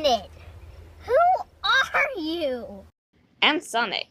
minute. Who are you? I'm Sonic.